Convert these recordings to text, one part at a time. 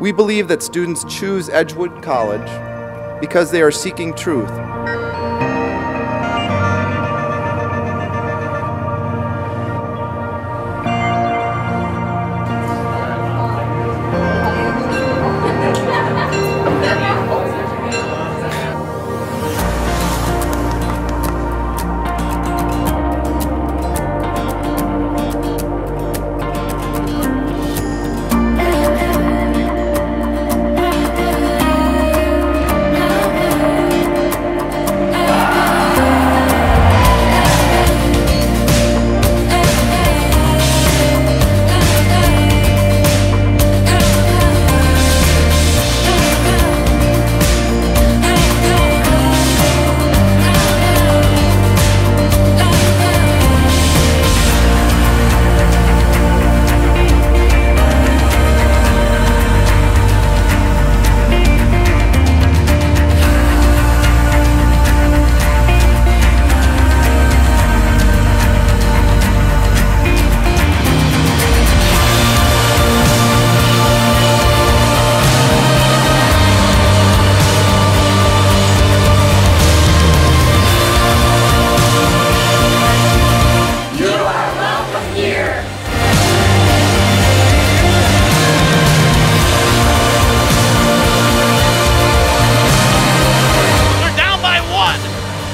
We believe that students choose Edgewood College because they are seeking truth.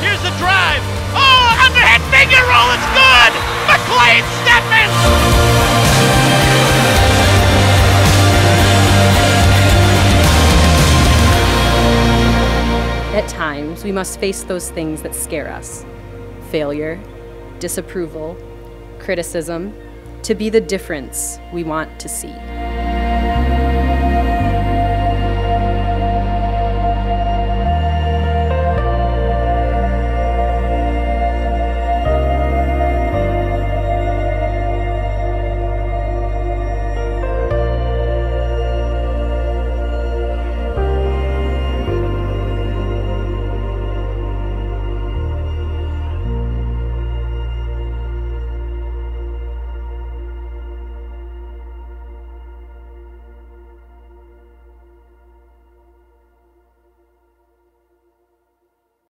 Here's the drive. Oh, finger roll. It's good. McLean Stephens. At times, we must face those things that scare us failure, disapproval, criticism to be the difference we want to see.